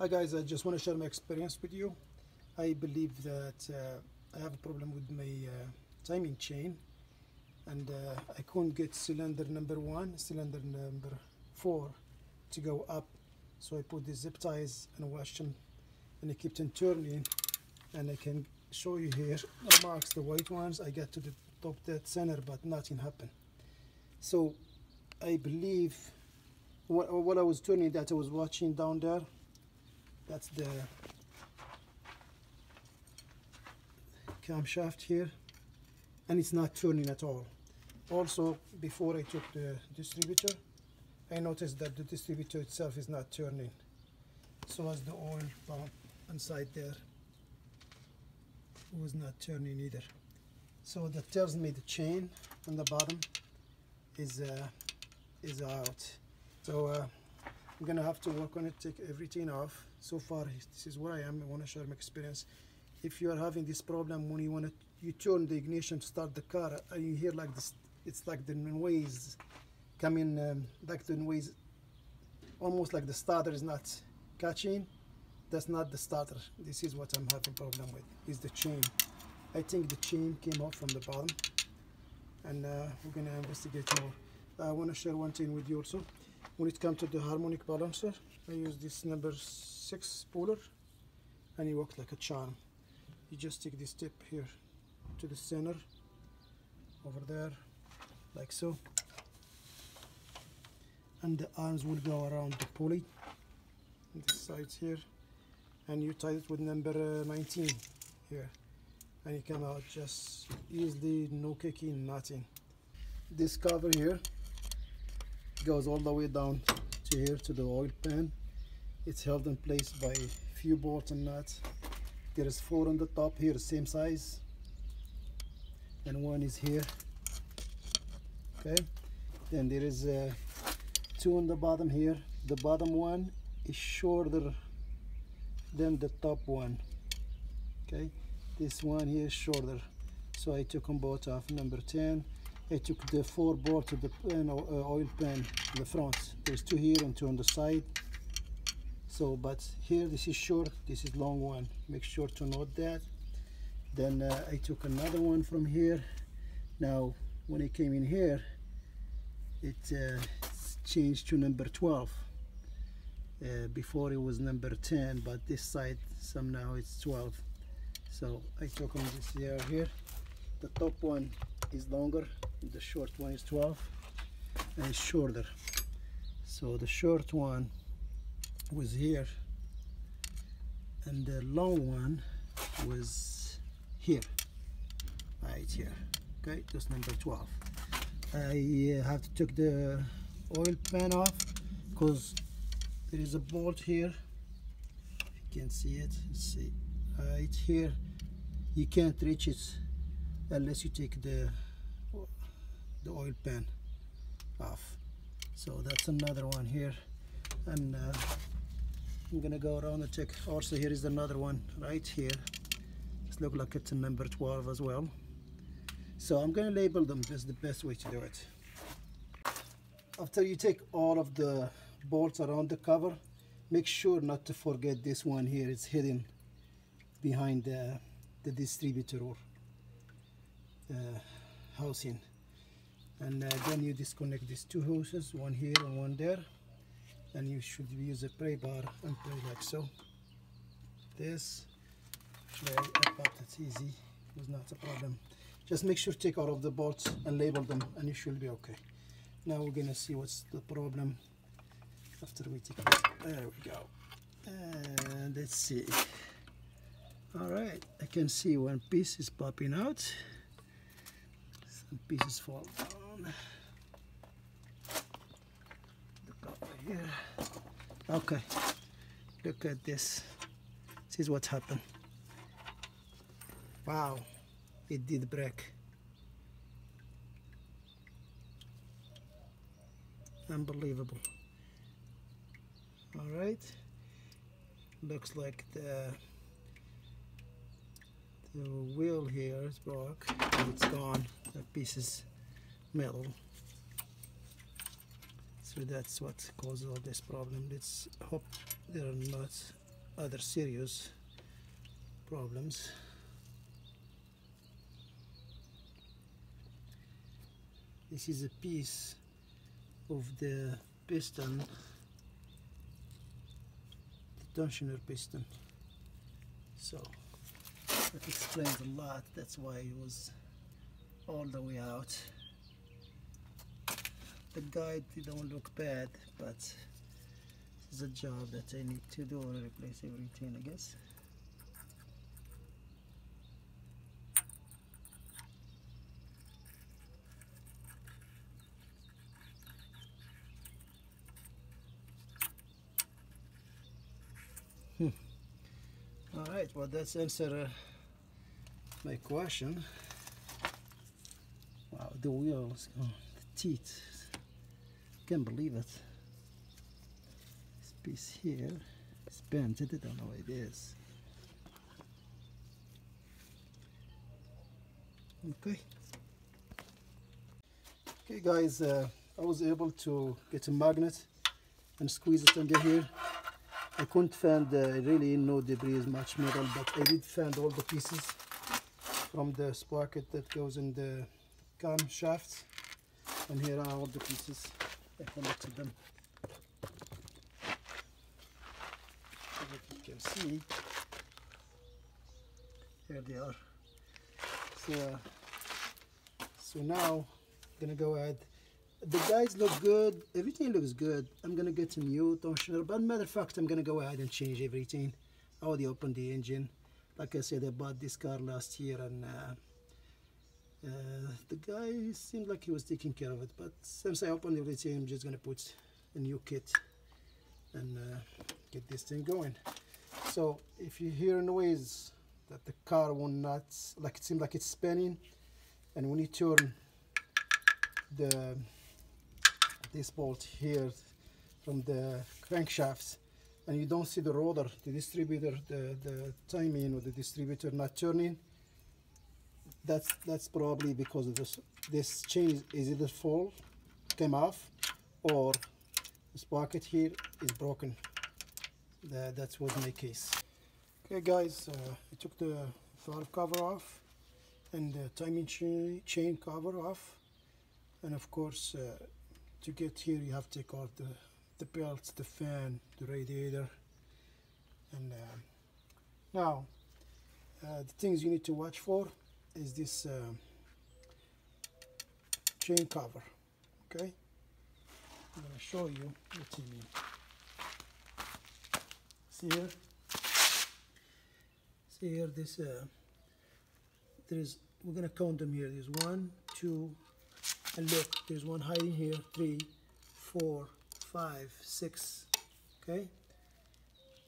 Hi guys, I just want to share my experience with you. I believe that uh, I have a problem with my uh, timing chain and uh, I couldn't get cylinder number one, cylinder number four to go up. So I put the zip ties and watched them and I kept on turning and I can show you here the marks, the white ones. I get to the top dead center but nothing happened. So I believe what I was turning that I was watching down there that's the camshaft here and it's not turning at all. Also before I took the distributor I noticed that the distributor itself is not turning. So as the oil pump inside there was not turning either. So that tells me the chain on the bottom is uh, is out. So uh, I'm gonna have to work on it take everything off so far this is where I am I want to share my experience. If you are having this problem when you want to you turn the ignition to start the car and you hear like this it's like the noise coming um, like the noise almost like the starter is not catching. That's not the starter. This is what I'm having problem with is the chain. I think the chain came off from the bottom and uh, we're gonna investigate more. I want to share one thing with you also when it comes to the harmonic balancer I use this number 6 spooler and it works like a charm. You just take this tip here to the center over there like so. And the arms will go around the pulley this sides here. And you tie it with number uh, 19 here. And you come out just easily no kicking nothing. This cover here goes all the way down to here to the oil pan. It's held in place by a few bolts and nuts. There is four on the top here same size. And one is here okay? Then there is uh, two on the bottom here. The bottom one is shorter than the top one okay? This one here is shorter. So I took them both off. Number 10 I took the four bolts of the pan, uh, oil pan in the front. There's two here and two on the side. So, but here this is short, this is long one. Make sure to note that. Then uh, I took another one from here. Now, when it came in here, it uh, changed to number 12. Uh, before it was number 10, but this side somehow it's 12. So I took them this here, here. The top one is longer the short one is 12 and shorter. So the short one was here and the long one was here right here okay? That's number 12 I uh, have to take the oil pan off because there is a bolt here. You can see it. Let's see. Right here. You can't reach it unless you take the the oil pan off. So that's another one here. And uh, I'm gonna go around and check. Also here is another one right here. This look like it's a number 12 as well. So I'm gonna label them that's the best way to do it. After you take all of the bolts around the cover make sure not to forget this one here. It's hidden behind the, the distributor or uh, housing. And uh, then you disconnect these two hoses one here and one there. And you should use a pray bar and pray like so. This I thought it's easy. It was not a problem. Just make sure to take out of the bolts and label them and you should be okay. Now we're gonna see what's the problem after we take it. There we go. And let's see. All right I can see one piece is popping out pieces fall down here. Okay, look at this. This is what happened. Wow, it did break. Unbelievable. All right, looks like the the wheel here is broke. It's gone. Pieces metal. So that's what causes all this problem. Let's hope there are not other serious problems. This is a piece of the piston the tensioner piston. So that explains a lot. That's why it was all the way out the guide don't look bad but is a job that I need to do and replace everything I guess Hmm. All right, well, that's answer uh, my question. Wow, the wheels, oh, the teeth. Can't believe it. This piece here is bent. I don't know what it is. Okay. Okay, guys, uh, I was able to get a magnet and squeeze it under here. I couldn't find uh, really no debris, much metal, but I did find all the pieces from the sprocket that goes in the camshaft. And here are all the pieces. I collected them. As you can see, here they are. So, so now I'm gonna go ahead the guides look good everything looks good i'm gonna get a new tensioner but matter of fact i'm gonna go ahead and change everything i already opened the engine like i said i bought this car last year and uh, uh, the guy seemed like he was taking care of it but since i opened everything i'm just gonna put a new kit and uh, get this thing going. So if you hear noise that the car will not like it seems like it's spinning and when you turn the this bolt here from the crankshafts and you don't see the rotor, the distributor, the, the timing or the distributor not turning, that's that's probably because of this this chain is either fall, came off, or this pocket here is broken. That, that's was my case. Okay guys, uh, I took the valve cover off and the timing chain, chain cover off. And of course uh, to get here you have to take off the, the belts, the fan, the radiator. And uh, now uh, the things you need to watch for is this uh, chain cover okay? I'm to show you what I mean see here? See here this uh, there's we're to count them here. There's one two and look there's one hiding here three four five six okay?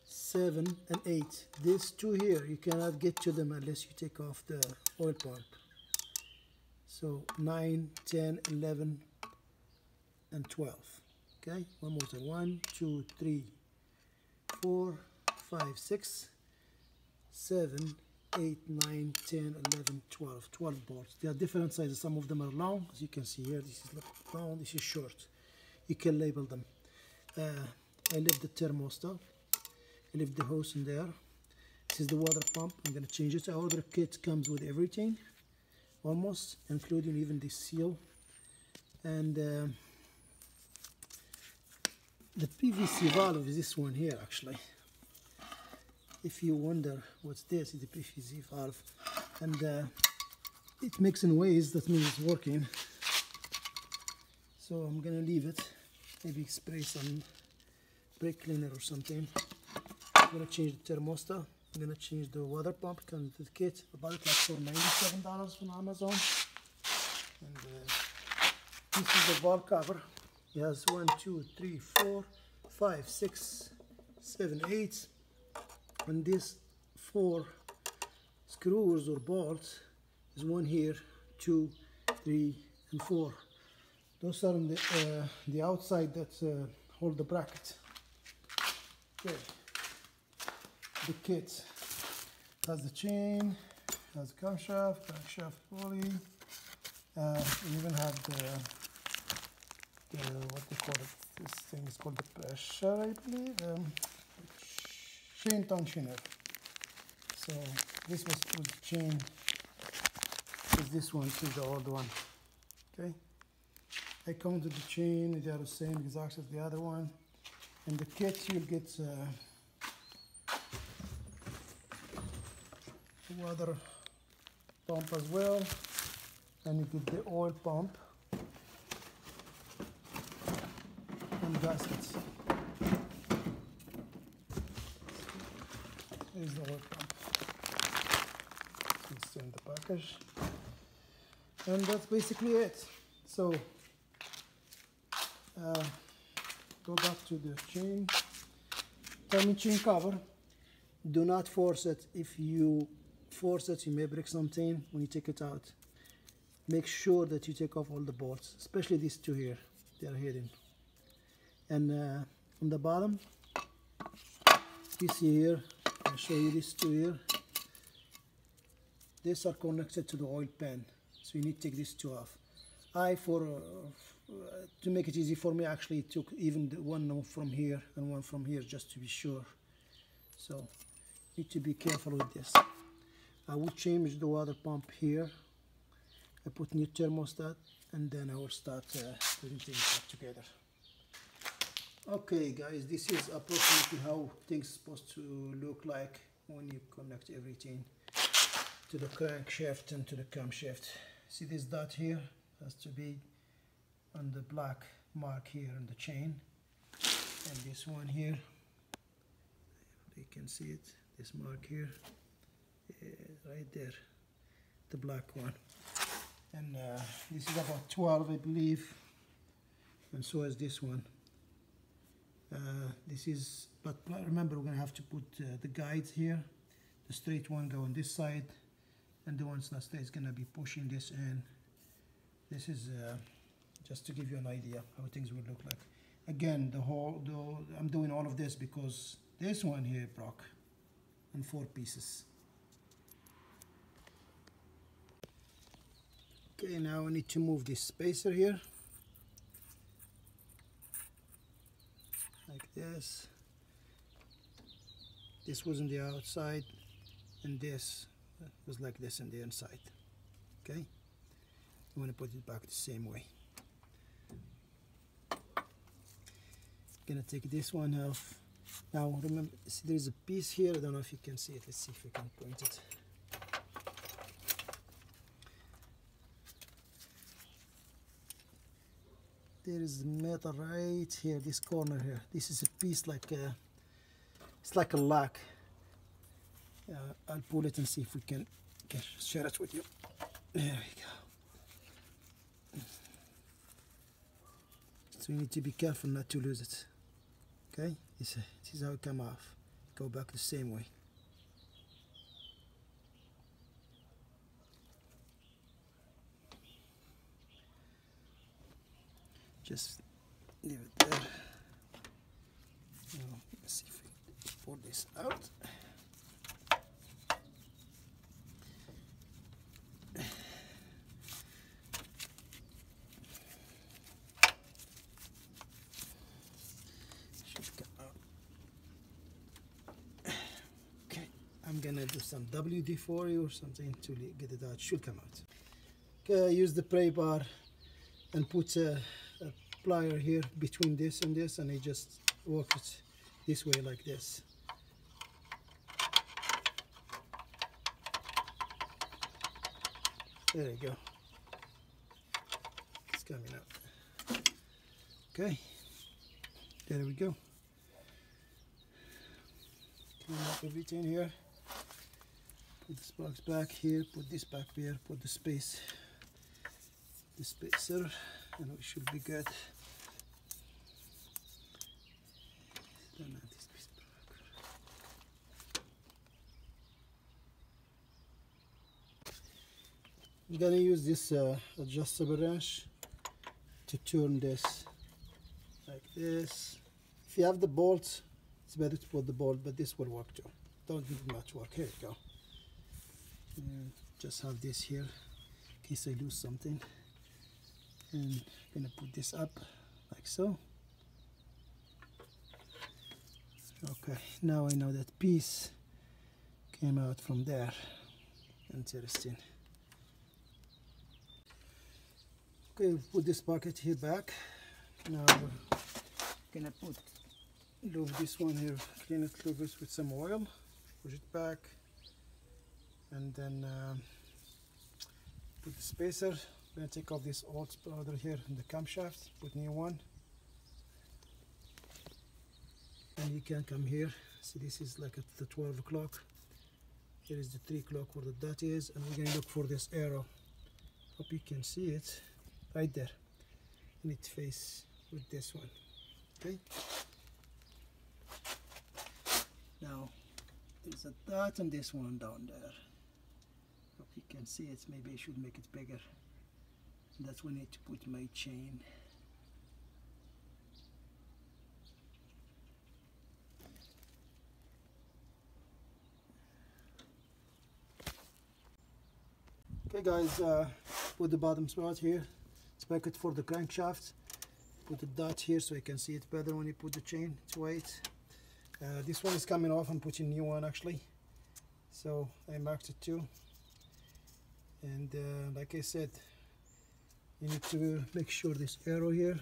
Seven and eight. These two here you cannot get to them unless you take off the oil pump so 9 10 11 and 12 okay one more time one two three four five six seven 8, 9, 10, 11, 12, 12 bolts. They are different sizes. Some of them are long, as you can see here. This is long, this is short. You can label them. Uh, I left the thermostat. I left the hose in there. This is the water pump. I'm going to change it. Our order kit comes with everything, almost, including even the seal. And uh, the PVC valve is this one here, actually if you wonder what's this, it's a PVC valve and uh, it makes in waves, that means it's working. So I'm gonna leave it, maybe spray some brake cleaner or something. I'm gonna change the thermostat. I'm gonna change the water pump, with the kit. About it like for $97 from Amazon. And uh, this is the valve cover. It has one, two, three, four, five, six, seven, eight and these four screws or bolts is one here two three and four those are on the uh, the outside that uh, hold the bracket okay the kit has the chain has the camshaft camshaft pulley uh, we even have the the what they call it this thing is called the pressure I believe um, chain tensioner. So this was, was chain is this one is the old one. Okay. I counted the chain, they are the same exact as the other one. And the kit you'll get uh, water pump as well. And you get the oil pump and gaskets. Here's the oil pump. It's in the package. And that's basically it. So uh, go back to the chain timing chain cover do not force it if you force it you may break something when you take it out make sure that you take off all the bolts especially these two here. They are hidden. And uh, on the bottom you see here I'll show you these two here. These are connected to the oil pan so you need to take these two off. I for uh, to make it easy for me actually took even the one from here and one from here just to be sure. So need to be careful with this I will change the water pump here. I put new thermostat and then I will start uh, putting things back together. Okay guys this is approximately how things supposed to look like when you connect everything to the crankshaft and to the camshaft see this dot here? Has to be on the black mark here on the chain. And this one here you can see it this mark here right there. The black one. And uh, this is about 12 I believe. And so is this one. Uh, this is but remember we're gonna have to put uh, the guides here. The straight one go on this side and the ones that straight is gonna be pushing this in. This is uh, just to give you an idea how things would look like. Again the whole the, I'm doing all of this because this one here broke in four pieces okay now I need to move this spacer here like this this was on the outside and this was like this on the inside okay I'm to put it back the same way. Gonna take this one off. Now remember, see there's a piece here. I don't know if you can see it. Let's see if we can point it. There is metal right here. This corner here. This is a piece like a. It's like a lock. Uh, I'll pull it and see if we can, can share it with you. There we go. so you need to be careful not to lose it okay this, is how it come off go back the same way just leave it there now let's see if we pull this out I'm gonna do some WD-40 or something to get it out. Should come out. Okay, use the pray bar and put a plier here between this and this, and I just work it this way like this. There you go. It's coming up Okay, there we go. Clean up everything here put this box back here put this back there put the space the spacer and we should be good. I'm gonna use this uh, adjustable wrench to turn this like this. If you have the bolts, it's better to put the bolt but this will work too. Don't need much work. Here you go. Just have this here in case I lose something and I'm gonna put this up like so. Okay now I know that piece came out from there. Interesting. Okay put this bucket here back. Now gonna put lube this one here clean it lube it with some oil push it back and then um, put the spacer Gonna take off this old powder here in the camshaft put new one. And you can come here. See this is like at the 12 o'clock. Here is the 3 o'clock where the dot is and we're gonna look for this arrow. Hope you can see it. Right there. And it face with this one. Okay? Now there's a dot on this one down there. Hope you can see it. Maybe I should make it bigger that's when I need to put my chain. Okay guys uh, put the bottom spot here. It for the crankshaft put the dot here so you can see it better when you put the chain. It's white. Uh, this one is coming off. I'm putting new one actually. So I marked it too. And uh, like I said you need to make sure this arrow here.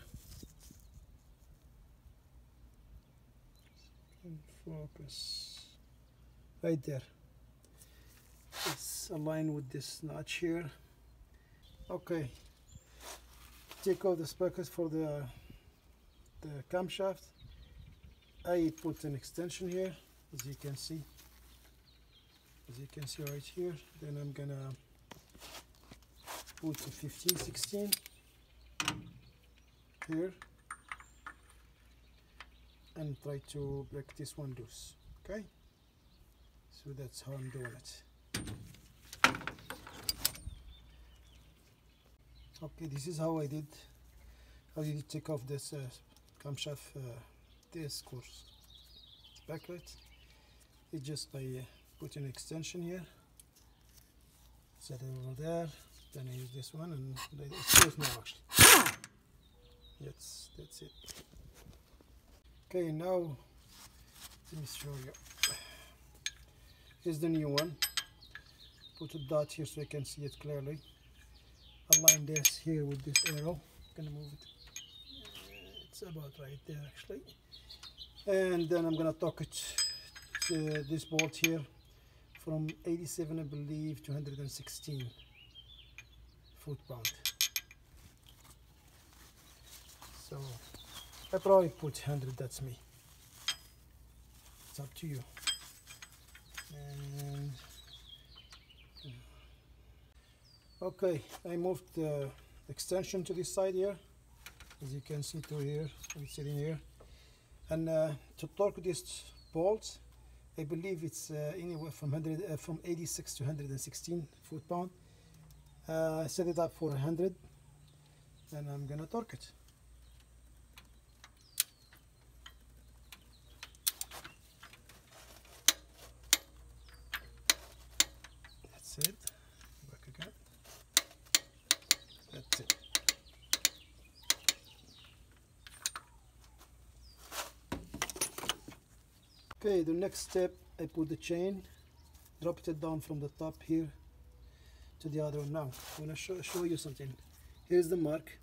Focus. Right there. It's aligned with this notch here. Okay. Take out the sprockets for the the camshaft. I put an extension here as you can see. As you can see right here then I'm gonna put a 15 16 here. And try to break this one loose okay? So that's how I'm doing it. Okay this is how I did how did you take off this uh, camshaft uh, this course? Backlight it's just by uh, putting an extension here. Set it over there then I use this one and it's closed now actually yes that's it. Okay now let me show you. Here's the new one. Put a dot here so you can see it clearly. Align this here with this arrow. Gonna move it. It's about right there actually. And then I'm gonna torque it to this bolt here from 87 I believe to 116 foot pound. So I probably put 100 that's me. It's up to you. And okay I moved the extension to this side here. As you can see through here it's sitting here. And uh, to torque this bolt I believe it's uh, anywhere from 100 uh, from 86 to 116 foot pound uh, I set it up for 100 and I'm gonna torque it. That's it. Back again. That's it. Okay, the next step, I put the chain, dropped it down from the top here to the other one. Now, I'm going to show, show you something. Here's the mark.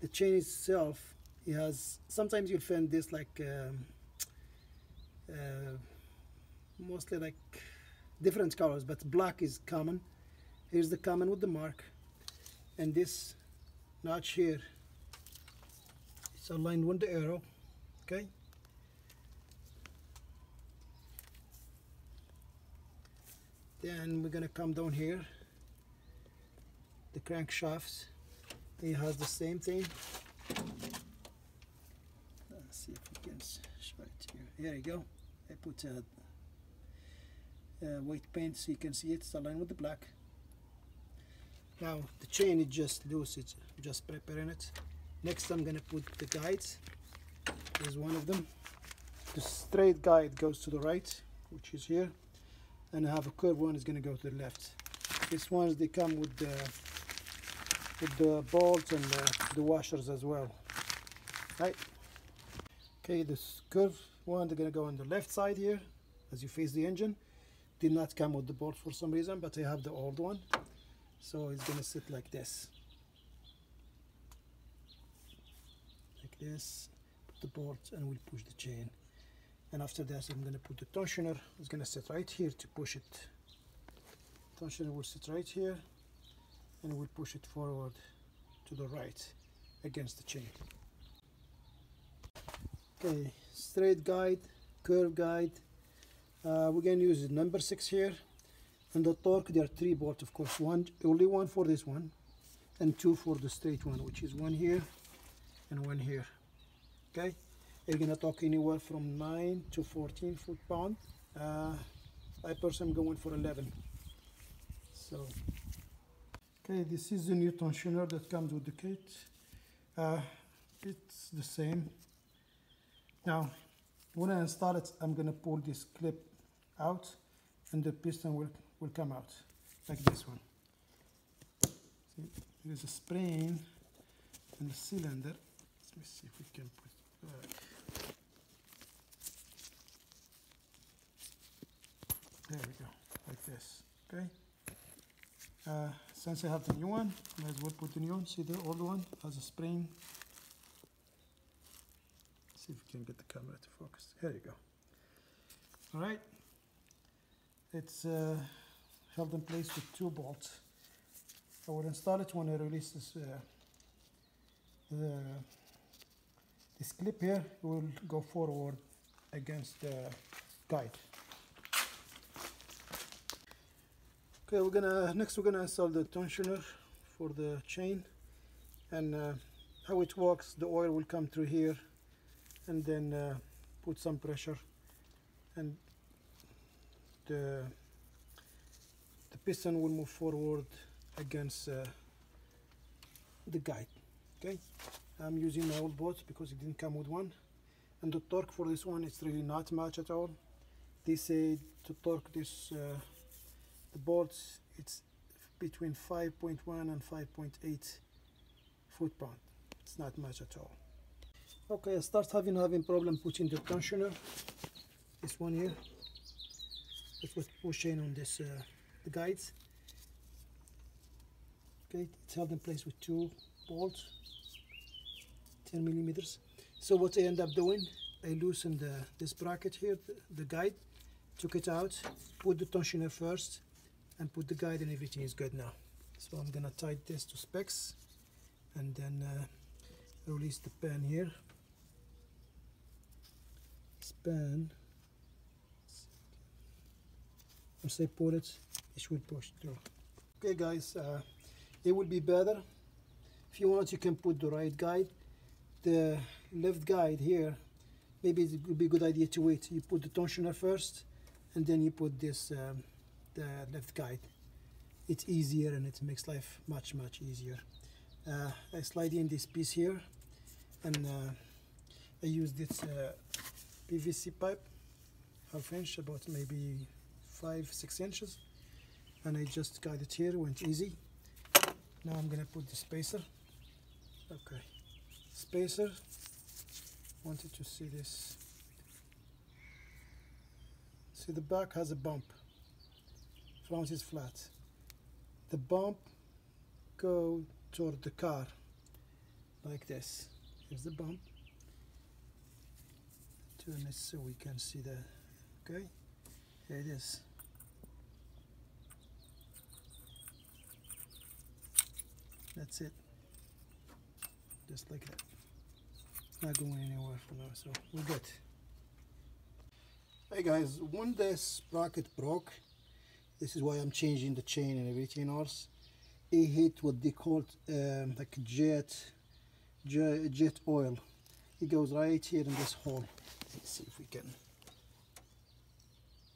The chain itself, it has, sometimes you'll find this like, um, uh, mostly like different colors, but black is common. Here's the common with the mark and this notch here it's aligned with the arrow okay then we're gonna come down here the crankshafts it has the same thing. Let's see if we can show it here. There you go. I put a, a white paint so you can see it's aligned with the black. Now the chain is just loose it's just preparing it. Next I'm gonna put the guides. Here's one of them. The straight guide goes to the right which is here and I have a curved one is gonna go to the left. These ones they come with the with the bolts and the, the washers as well right Okay, this curve one, they're gonna go on the left side here as you face the engine. Did not come with the bolt for some reason, but I have the old one. So it's gonna sit like this. Like this, put the bolt and we'll push the chain. And after that, I'm gonna put the tensioner. It's gonna sit right here to push it. Tensioner will sit right here and we'll push it forward to the right against the chain. Okay, straight guide, curve guide. Uh, we're going to use number six here. And the torque, there are three bolts, of course. One, only one for this one, and two for the straight one, which is one here and one here. Okay, you're gonna torque anywhere from 9 to 14 foot pound. Uh, I personally am going for 11. So, okay, this is the new tensioner that comes with the kit. Uh, it's the same now, when I install it, I'm gonna pull this clip out and the piston will, will come out like this one. See, there's a spring in the cylinder. Let me see if we can put it back. There we go, like this, okay? Uh, since I have the new one, might as well put the new one. See the old one has a spring see if we can get the camera to focus. Here you go. All right. It's uh, held in place with two bolts. I will install it when I release this uh, the, this clip here will go forward against the guide. Okay, we're gonna next we're gonna install the tensioner for the chain. And uh, how it works. The oil will come through here and then uh, put some pressure and the, the piston will move forward against uh, the guide okay? I'm using my old boat because it didn't come with one. And the torque for this one is really not much at all. They say to torque this uh, the bolts it's between 5.1 and 5.8 foot pound. It's not much at all. Okay I start having having problem putting the tensioner. This one here it was pushing on this uh, the guides. Okay it's held in place with two bolts 10 millimeters. So what I end up doing I loosen the this bracket here the, the guide took it out put the tensioner first and put the guide and everything is good now. So I'm gonna tie this to specs and then uh, release the pen here. Span once I put it it should push through. Okay guys uh, it would be better if you want you can put the right guide. The left guide here maybe it would be a good idea to wait. You put the tensioner first and then you put this um, left guide. It's easier and it makes life much much easier. Uh, I slide in this piece here and uh, I use this uh, PVC pipe half inch about maybe five six inches. And I just got it here went easy. Now I'm gonna put the spacer. Okay. Spacer. Wanted to see this. See the back has a bump front is flat. The bump go toward the car. Like this. Here's the bump. Turn this so we can see the okay? Here it is. That's it. Just like that. It's not going anywhere for now so we're good. Hey guys when this sprocket broke this is why I'm changing the chain and everything else it hit what they call um, like jet, jet jet oil. It goes right here in this hole. Let's see if we can.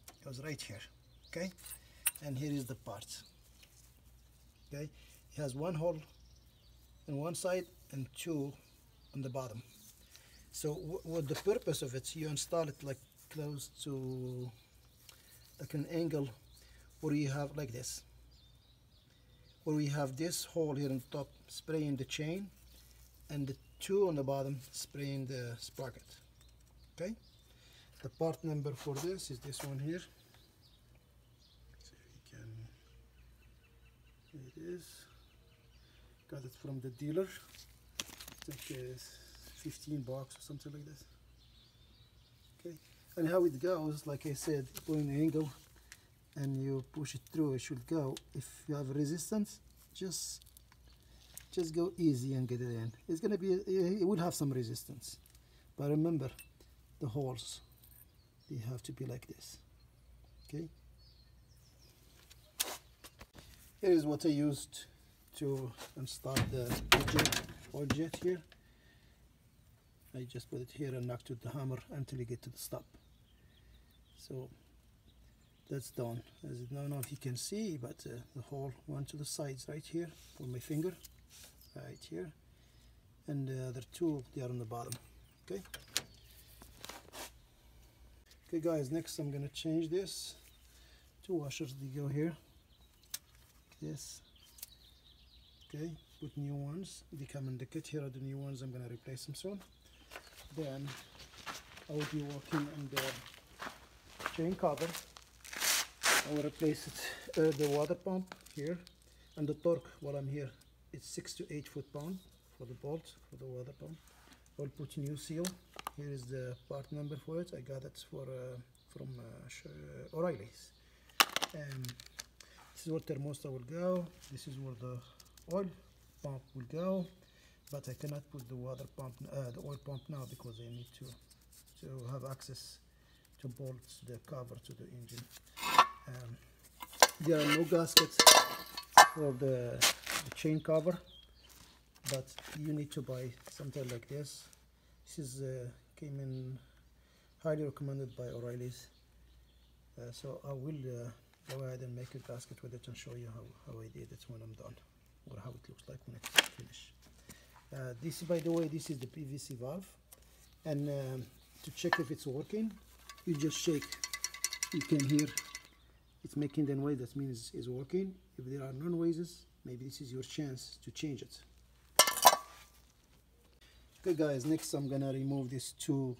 It goes right here okay? And here is the part okay? It has one hole on one side and two on the bottom. So what the purpose of it you install it like close to like an angle where you have? Like this. Where we have? This hole here on top spraying the chain and the two on the bottom spraying the sprocket. Okay? The part number for this is this one here. So we can it is. Got it from the dealer. I think it's uh, 15 bucks or something like this. Okay? And how it goes like I said put an angle and you push it through it should go. If you have resistance just just go easy and get it in. It's gonna be it will have some resistance. But remember the holes they have to be like this. Okay? Here is what I used to install the, jet oil jet here. I just put it here and knocked with the hammer until you get to the stop. So that's done. As I don't know if you can see but uh, the hole went to the sides right here for my finger right here. And the other two they are on the bottom okay? Okay guys next I'm gonna change this. Two washers they go here. This okay put new ones. They come in the kit. Here are the new ones. I'm gonna replace them soon. Then I will be working on the chain cover I will replace it uh, the water pump here and the torque while I'm here. It's 6 to 8 foot pound for the bolt for the water pump. I'll put new seal. Here is the part number for it. I got it for uh, from uh, O'Reilly's. And this is where thermostat will go. This is where the oil pump will go. But I cannot put the water pump uh, the oil pump now because I need to to have access to bolt the cover to the engine um, there are no gaskets for the, the chain cover but you need to buy something like this. This is uh, came in highly recommended by O'Reilly's. Uh, so I will uh, go ahead and make a gasket with it and show you how, how I did it when I'm done or how it looks like when it's finished. Uh, this by the way this is the PVC valve. And um, to check if it's working you just shake. You can hear it's making the noise that means it's working. If there are no noises maybe this is your chance to change it. Okay guys next I'm gonna remove these two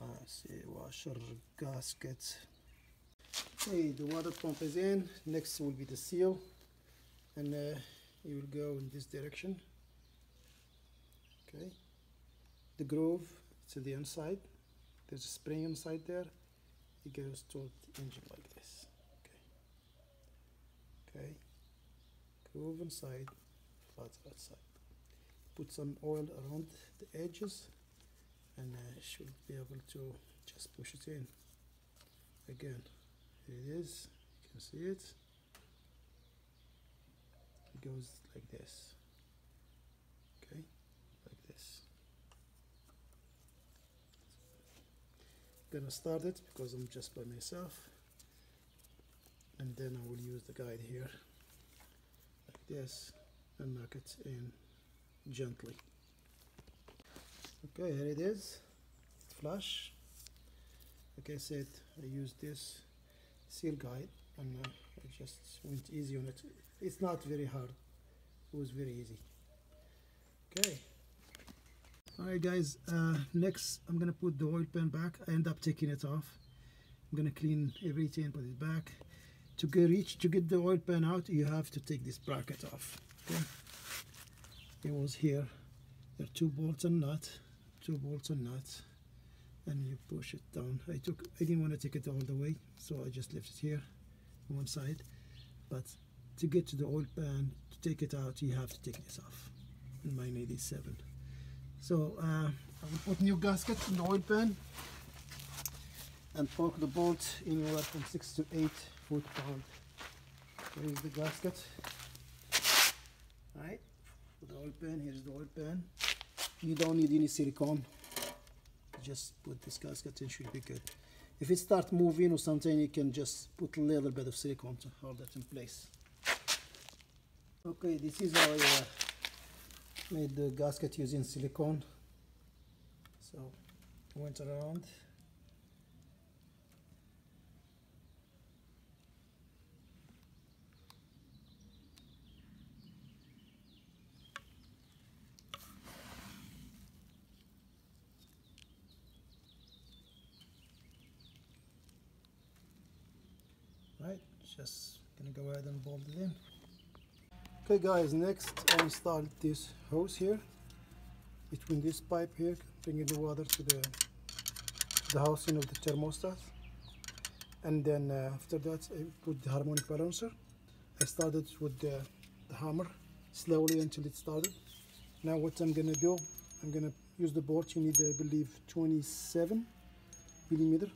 uh, see, washer gaskets okay the water pump is in. Next will be the seal. And uh, you will go in this direction. Okay. The groove to the inside. There's a spring inside there. It goes to the engine this okay. Groove inside flat outside put some oil around the edges and uh, should be able to just push it in. Again here it is. You can see it. It goes like this. Okay like this. Gonna start it because I'm just by myself and then I will use the guide here like this and knock it in gently. Okay here it is. Flush. Like I said I used this seal guide and uh, I just went easy on it. It's not very hard. It was very easy. Okay. Alright guys uh, next I'm gonna put the oil pan back. I end up taking it off. I'm gonna clean everything put it back to get reach to get the oil pan out you have to take this bracket off okay? It was here. There are two bolts and nut two bolts and nuts and you push it down. I took I didn't want to take it all the way so I just left it here on one side. But to get to the oil pan to take it out you have to take this off in mine 87 so uh, I will put new gasket in the oil pan and poke the bolt anywhere from 6 to 8 foot pound there is the gasket. Alright the oil pan here's the oil pan. You don't need any silicone. Just put this gasket in should be good. If it starts moving or something you can just put a little bit of silicone to hold that in place. Okay this is how I uh, made the gasket using silicone. So went around just gonna go ahead and bolt it in. Okay guys next I installed this hose here. Between this pipe here bringing the water to the the housing of the thermostat. And then uh, after that I put the harmonic balancer. I started with the, the hammer slowly until it started. Now what I'm gonna do I'm gonna use the bolt you need I believe 27 millimeter.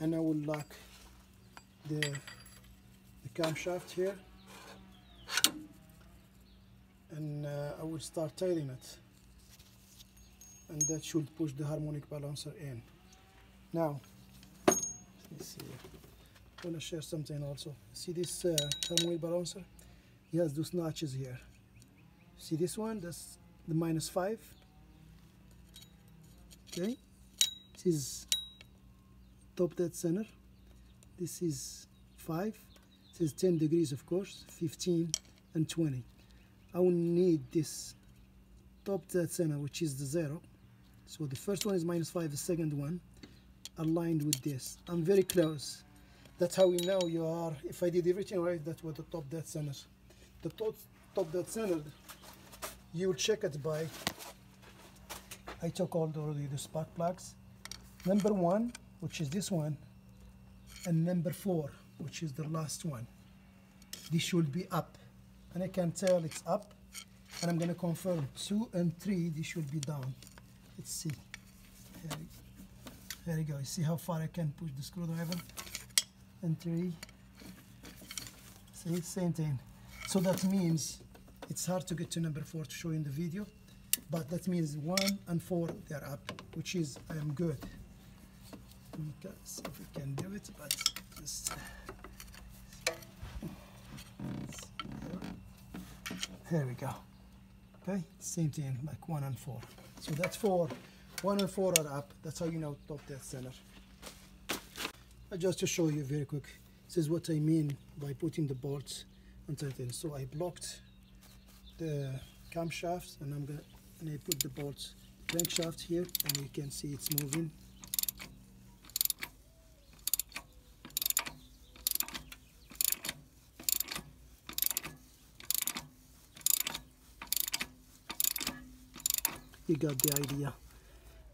And I will lock the the camshaft here. And uh, I will start tightening it. And that should push the harmonic balancer in. Now let me see. I want to share something also. See this uh, harmonic balancer? He has those notches here. See this one? That's the minus 5 okay. This is top dead center this is 5 this is 10 degrees of course 15 and 20 I will need this top dead center which is the 0 so the first one is minus 5 the second one aligned with this. I'm very close. That's how we know you are. If I did everything right that what the top dead center. The top, top dead center you will check it by I took all the, the spark plugs. Number one which is this one and number four which is the last one. This should be up. And I can tell it's up. And I'm gonna confirm two and three this should be down. Let's see. Here, there you go. You see how far I can push the screwdriver? And three. See same thing. So that means it's hard to get to number four to show in the video but that means one and four they're up which is I am good okay see if we can do it but just there we go. Okay same thing like one and four. So that's four. One and four are up. That's how you know top dead center. Uh, just to show you very quick this is what I mean by putting the bolts and something so I blocked the camshafts and I'm gonna and I put the bolts crankshaft here and you can see it's moving you got the idea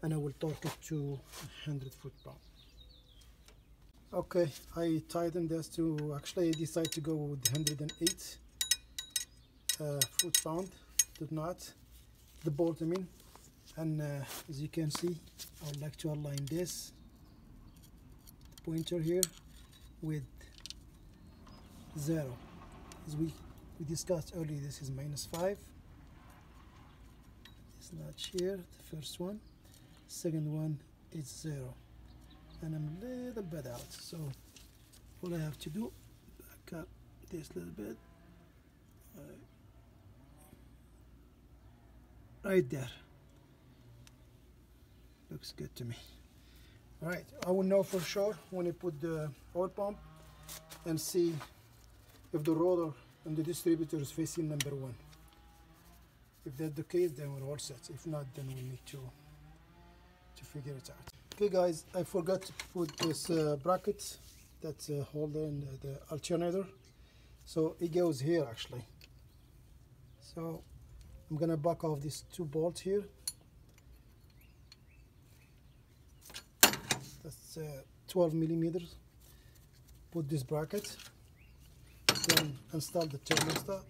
and I will torque it to 100 foot pound. Okay I tightened this to actually I to go with 108 uh, foot pound the knot the bolt I mean. And uh, as you can see I would like to align this pointer here with zero. As we we discussed earlier this is minus 5 this notch here the first one. Second one is zero. And I'm a little bit out so all I have to do back up this little bit. Uh, right there. Looks good to me. All right I will know for sure when I put the oil pump and see if the rotor and the distributor is facing number one if that's the case then we're all set if not then we need to to figure it out. Okay guys I forgot to put this uh, bracket. That's uh, holding the, the alternator. So it goes here actually. So I'm gonna back off these two bolts here. That's uh, 12 millimeters. Put this bracket. Then install the thermostat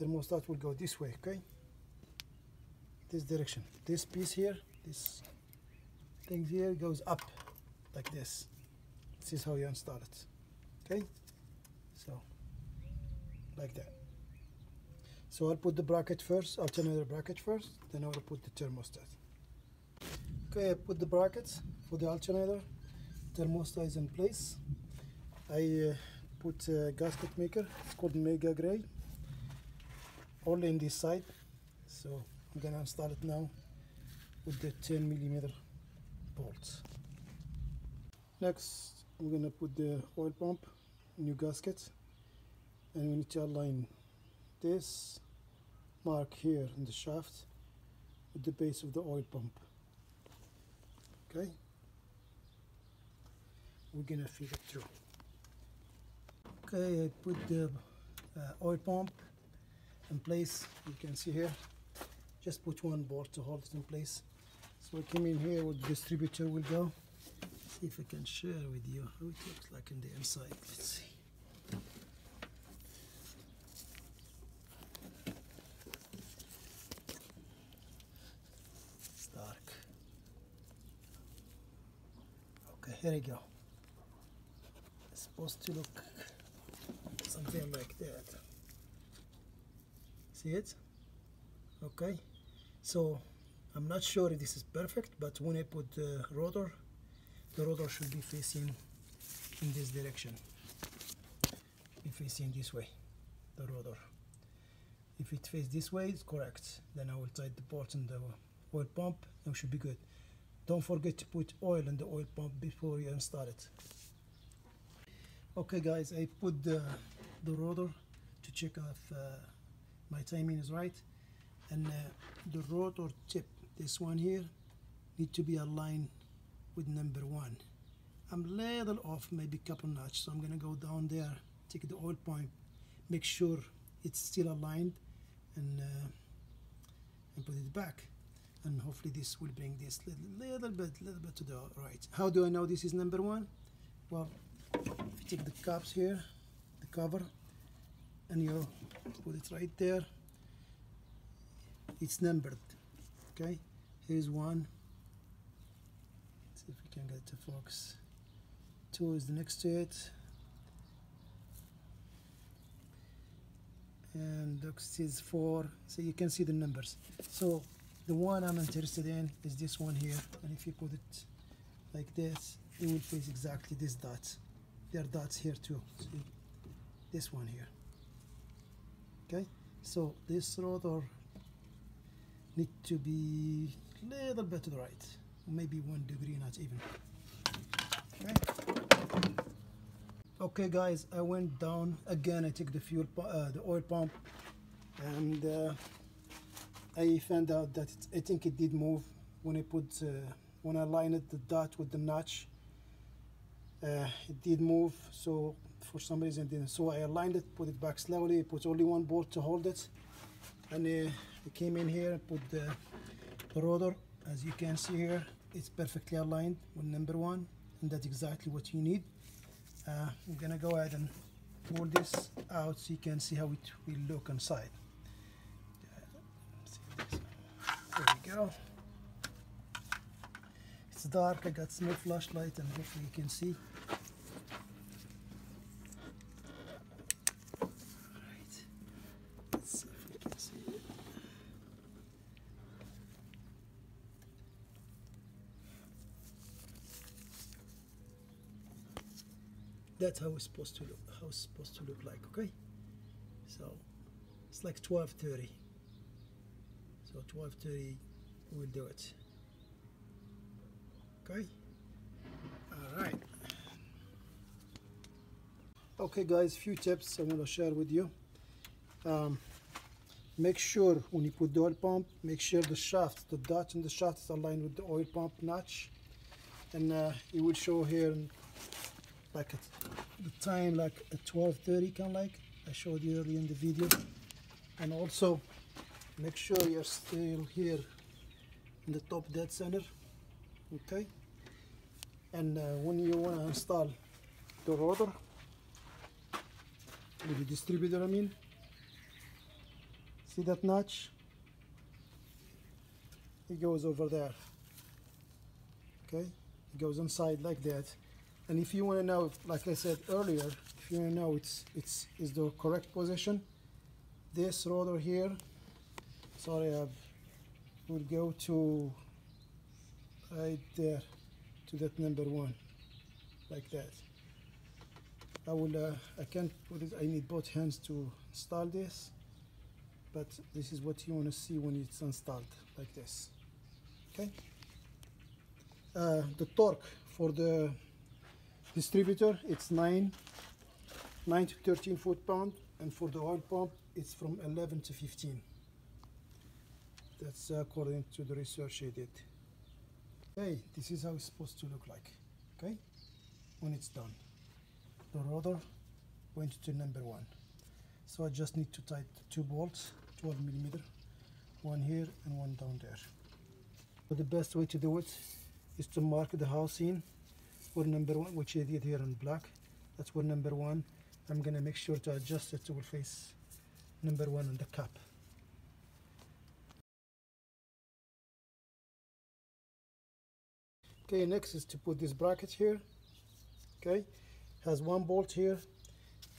thermostat will go this way okay? This direction. This piece here this thing here goes up like this. This is how you install it okay? So like that. So I'll put the bracket first alternator bracket first then I will put the thermostat. Okay I put the brackets for the alternator. Thermostat is in place. I uh, put a gasket maker it's called Mega Gray only in this side. So I'm gonna install it now with the 10 millimeter bolts. Next I'm gonna put the oil pump new gasket and we need to align this mark here in the shaft with the base of the oil pump. Okay? We're gonna feed it through. Okay I put the uh, oil pump in place. You can see here just put one board to hold it in place. So I came in here with the distributor will go. See if I can share with you how it looks like in the inside. Let's see. It's dark. Okay here we go. It's supposed to look something like that see it okay. So I'm not sure if this is perfect but when I put the rotor the rotor should be facing in this direction. Be facing this way the rotor. If it faces this way it's correct. Then I will tighten the port in the oil pump and should be good. Don't forget to put oil in the oil pump before you install it. Okay guys I put the, the rotor to check if uh, my timing is right. And uh, the rotor tip this one here need to be aligned with number one. I'm a little off maybe couple notch so I'm gonna go down there take the oil point make sure it's still aligned and uh, and put it back. And hopefully this will bring this little, little bit little bit to the right. How do I know this is number one? Well if you take the caps here the cover and you put it right there. It's numbered okay? Here's one. Let's see if we can get to focus two is the next to it. And this is four. So you can see the numbers. So the one I'm interested in is this one here. And if you put it like this it will face exactly this dot there are dots here too. See this one here okay so this rotor need to be a little bit to the right maybe one degree not even. Okay. Okay guys I went down again. I took the fuel uh, the oil pump and uh, I found out that I think it did move when I put uh, when I lined the dot with the notch. Uh, it did move so for some reason didn't. So I aligned it put it back slowly put only one bolt to hold it. And uh, I came in here and put the, the rotor. As you can see here it's perfectly aligned with number one and that's exactly what you need. Uh, I'm gonna go ahead and pull this out so you can see how it will look inside. There we go. It's dark I got small flashlight and hopefully you can see Alright. Let's see if we can see it. That's how it's supposed to look how it's supposed to look like okay? So it's like 12:30 so 12:30 we'll do it. Okay? All right okay guys few tips I want to share with you. Um, make sure when you put the oil pump make sure the shaft the dot in the shaft is aligned with the oil pump notch. And uh, it will show here like at the time like at 12:30 kind of like I showed you earlier in the video. And also make sure you're still here in the top dead center okay? And uh, when you want to install the rotor the distributor I mean see that notch? It goes over there okay? It goes inside like that and if you want to know like I said earlier if you want to know it's it's is the correct position this rotor here sorry I will go to right there to that number one like that. I will uh, I can't put it I need both hands to install this but this is what you want to see when it's installed like this. Okay? Uh, the torque for the distributor it's 9 9 to 13 foot pound and for the oil pump it's from 11 to 15 that's according to the research I did. Okay this is how it's supposed to look like okay? When it's done. The rotor going to number one. So I just need to tighten two bolts 12 millimeter one here and one down there. But the best way to do it is to mark the housing for number one which I did here in black. That's for number one. I'm gonna make sure to adjust it to face number one on the cap. Okay next is to put this bracket here. Okay has one bolt here.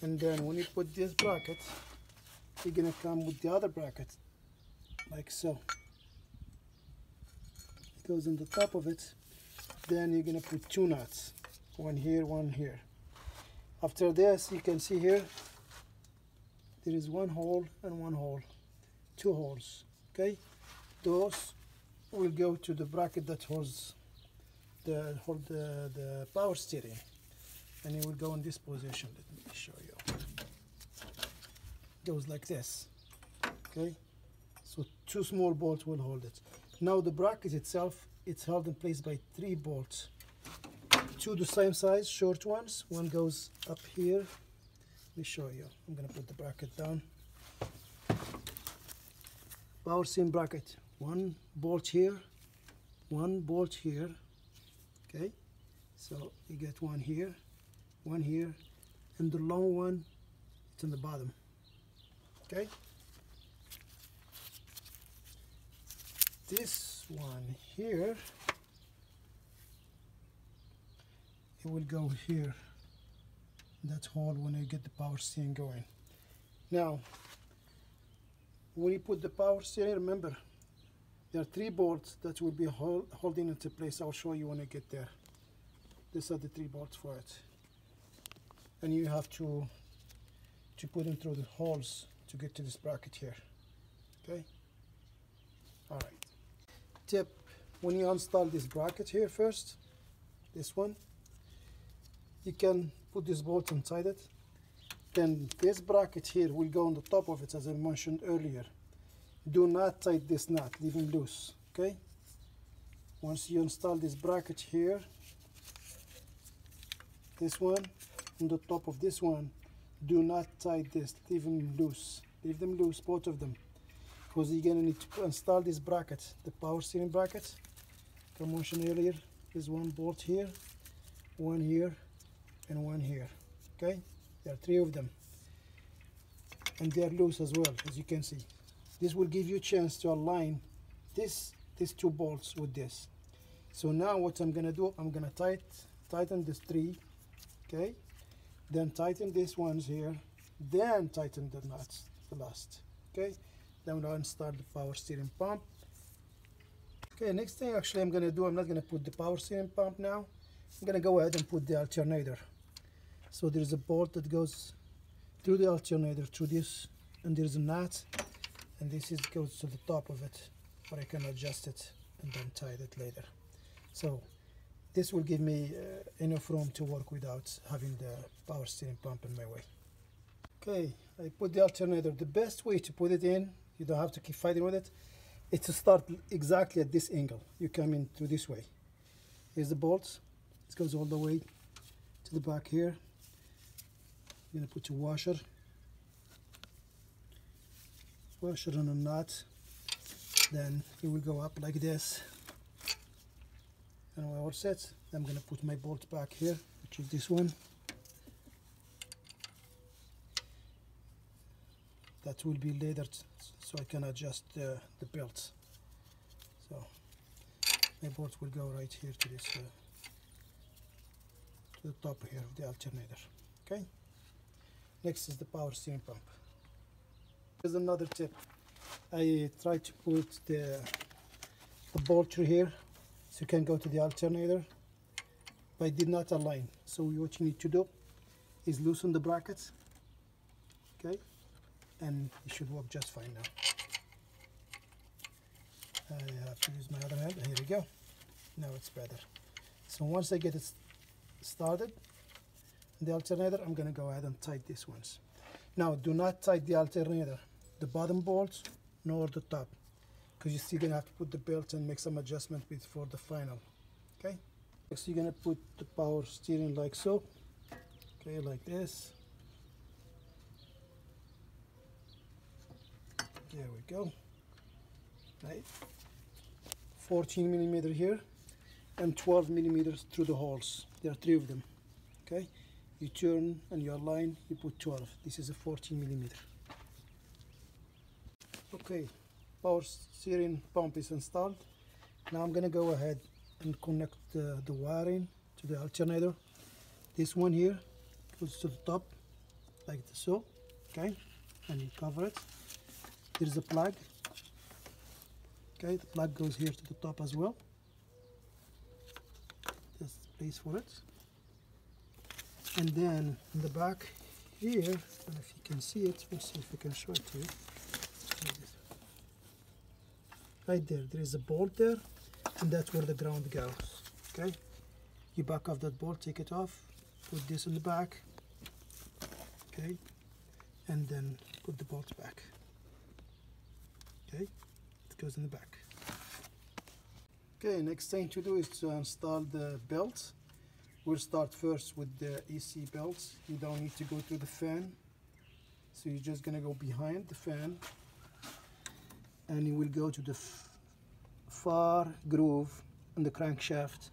And then when you put this bracket you're gonna come with the other bracket like so. It goes on the top of it then you're gonna put two nuts. One here one here. After this you can see here there is one hole and one hole. Two holes okay? Those will go to the bracket that holds the hold the, the power steering. And it will go in this position. Let me show you. Goes like this okay? So two small bolts will hold it. Now the bracket itself it's held in place by three bolts. Two the same size short ones. One goes up here. Let me show you. I'm gonna put the bracket down. Power seam bracket. One bolt here one bolt here. Okay? So you get one here one here and the long one it's on the bottom. Okay this one here. It will go here. That hole when you get the power steering going. Now when you put the power steering remember there are three bolts that will be hold, holding into place. I'll show you when I get there. These are the three bolts for it. And you have to to put them through the holes to get to this bracket here. Okay? All right tip when you install this bracket here first this one you can put this bolt inside it. Then this bracket here will go on the top of it as I mentioned earlier. Do not tighten this knot leave it loose okay? Once you install this bracket here this one on the top of this one do not tie this leave them loose leave them loose both of them because you're gonna need to install this bracket the power steering bracket I mentioned earlier is one bolt here one here and one here. Okay? There are three of them. And they are loose as well as you can see. This will give you a chance to align this these two bolts with this. So now what I'm gonna do I'm gonna tight, tighten this three okay? Then tighten these ones here. Then tighten the nuts the last okay then we'll install the power steering pump. Okay next thing actually I'm gonna do I'm not gonna put the power steering pump now. I'm gonna go ahead and put the alternator. So there's a bolt that goes through the alternator through this and there's a nut and this is goes to the top of it but I can adjust it and then tie it later. So this will give me uh, enough room to work without having the power steering pump in my way. Okay I put the alternator the best way to put it in you don't have to keep fighting with it. It is to start exactly at this angle. You come in through this way. Here's the bolts. It goes all the way to the back here. You're gonna put your washer. Washer on a nut. Then it will go up like this. And we're all set I'm gonna put my bolt back here which is this one that will be later so I can adjust the, the belt so my bolt will go right here to this uh, to the top here of the alternator. Okay? Next is the power steering pump. Here's another tip. I try to put the, the bolt through here so you can go to the alternator but I did not align. So what you need to do is loosen the brackets. Okay and it should work just fine now. I have to use my other hand. Here we go. Now it's better. So once I get it started the alternator I'm gonna go ahead and tighten these ones. Now do not tighten the alternator the bottom bolts nor the top because you're still gonna have to put the belt and make some adjustment before the final okay? So you're gonna put the power steering like so okay like this there we go. Right. 14 millimeter here and 12 millimeters through the holes. There are three of them. Okay? You turn and you align you put 12 this is a 14 millimeter. Okay. Power steering pump is installed. Now I'm gonna go ahead and connect the, the wiring to the alternator. This one here goes to the top like so okay? And you cover it there's a plug. Okay the plug goes here to the top as well. There's place for it. And then in the back here if you can see it let's see if we can show it to you. Right there there is a bolt there and that's where the ground goes okay? You back off that bolt take it off put this in the back okay? And then put the bolt back okay it goes in the back. Okay next thing to do is to install the belt. We'll start first with the EC belts you don't need to go through the fan. So you're just gonna go behind the fan. And you will go to the far groove in the crankshaft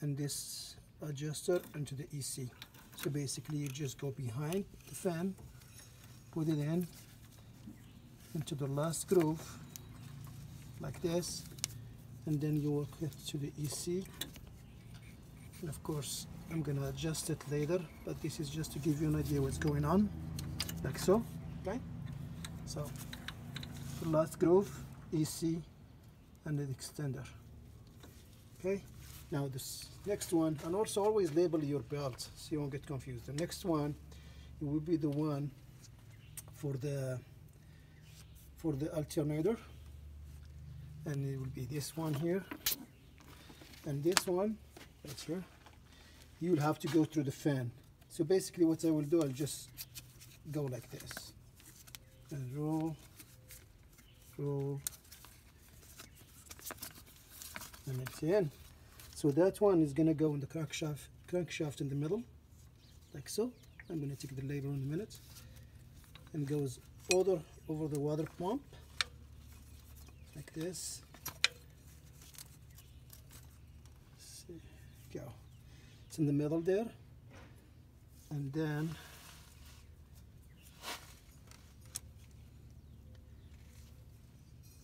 and this adjuster into the EC so basically you just go behind the fan put it in into the last groove like this and then you work it to the EC and of course I'm gonna adjust it later but this is just to give you an idea what's going on like so okay? So the last groove EC and the extender okay? Now this next one and also always label your belt so you won't get confused. The next one it will be the one for the for the alternator. And it will be this one here. And this one right here. You will have to go through the fan. So basically what I will do I'll just go like this. And roll roll. And it's in so that one is gonna go in the crankshaft crankshaft in the middle like so. I'm gonna take the label in a minute. And goes over over the water pump like this. Go. It's in the middle there. And then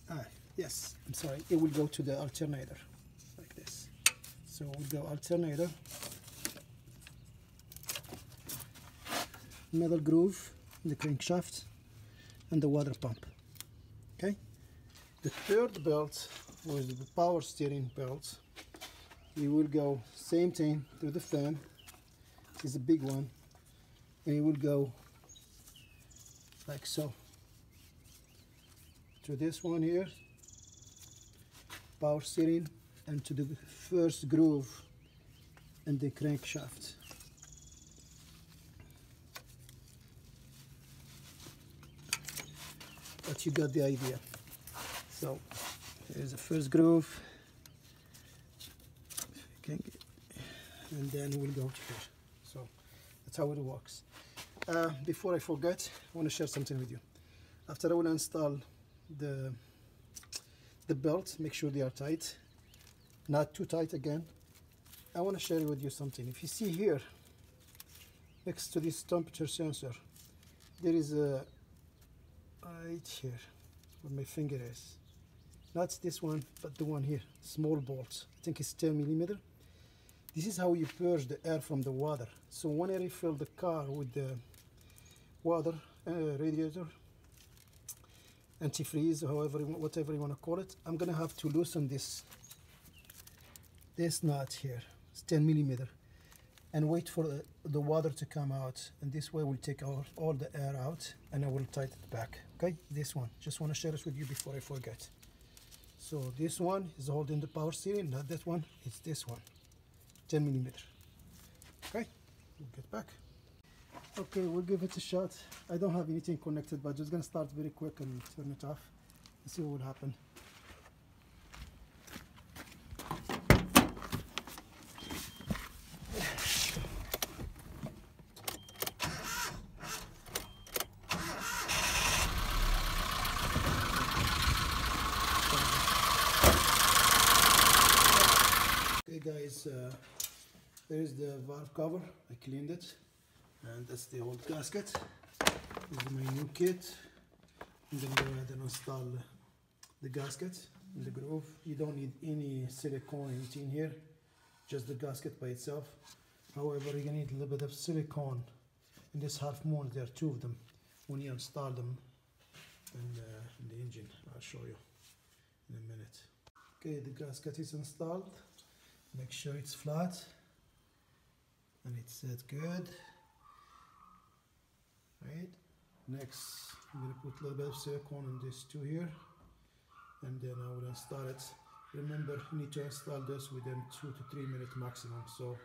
ah yes I'm sorry it will go to the alternator like this. So we'll go alternator. Metal groove in the crankshaft and the water pump. Okay? The third belt was the power steering belt. You will go same thing through the fan. Is a big one. And it will go like so. To this one here power steering and to the first groove in the crankshaft but you got the idea. So here's the first groove. And then we'll go to here. So that's how it works. Uh, before I forget I want to share something with you. After I will install the the belt make sure they are tight. Not too tight again. I want to share with you something. If you see here next to this temperature sensor there is a right here where my finger is. Not this one but the one here small bolt I think it's 10 millimeter. This is how you purge the air from the water. So when I refill the car with the water uh, radiator antifreeze however whatever you want to call it I'm gonna have to loosen this this nut here. It's 10 millimeter and wait for the, water to come out. And this way we'll take all, all the air out and I will tighten it back. Okay? This one. Just want to share this with you before I forget. So this one is holding the power steering. Not that one. It's this one. 10 millimeter. Okay? We'll get back. Okay we'll give it a shot. I don't have anything connected but just gonna start very quick and turn it off and see what will happen Okay guys, uh, there is the valve cover. I cleaned it, and that's the old gasket. This is my new kit. I'm gonna go ahead and install the gasket in the groove. You don't need any silicone anything here, just the gasket by itself. However, you're gonna need a little bit of silicone in this half moon. There are two of them. When you install them in, in the engine, I'll show you in a minute. Okay, the gasket is installed. Make sure it's flat and it's set good. Right. Next, I'm gonna put a little bit of silicone in this too here, and then I will install it. Remember, you need to install this within two to three minutes maximum. So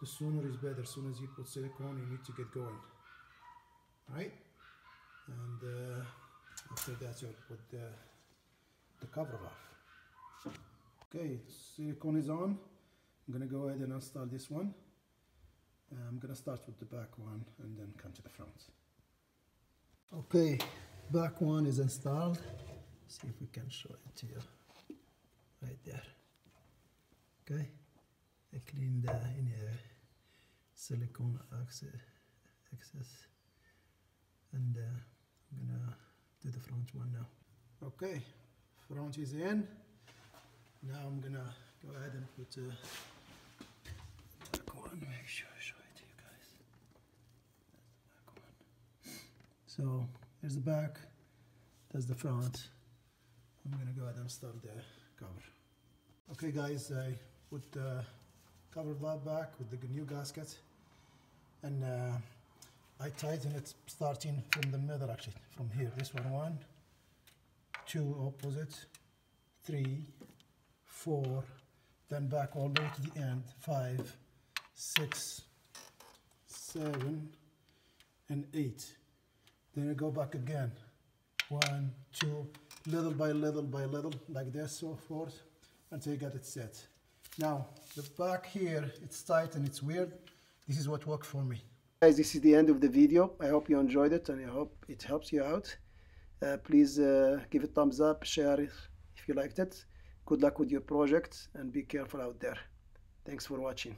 the sooner is better. As soon as you put silicone, you need to get going. Right? And uh, after that, you'll put the, the cover off. Okay, silicone is on. I'm gonna go ahead and install this one. I'm gonna start with the back one and then come to the front. Okay, back one is installed. See if we can show it to you. Right there. Okay, I cleaned the inner silicone access, excess and uh, I'm gonna do the front one now. Okay, front is in. Now I'm gonna go ahead and put uh, back one. Make sure I show it to you guys. That's the back one. So there's the back. That's the front. I'm gonna go ahead and start the cover. Okay, guys, I put the cover valve back with the new gasket, and uh, I tighten it starting from the middle, actually, from here. This one, one, two opposite, three, four, then back all the way to the end, five, six, seven, and eight. Then I go back again, one, two, little by little by little, like this, so forth, until you get it set. Now, the back here, it's tight and it's weird. This is what worked for me. Guys, this is the end of the video. I hope you enjoyed it and I hope it helps you out. Uh, please uh, give it thumbs up, share it if you liked it. Good luck with your project and be careful out there. Thanks for watching.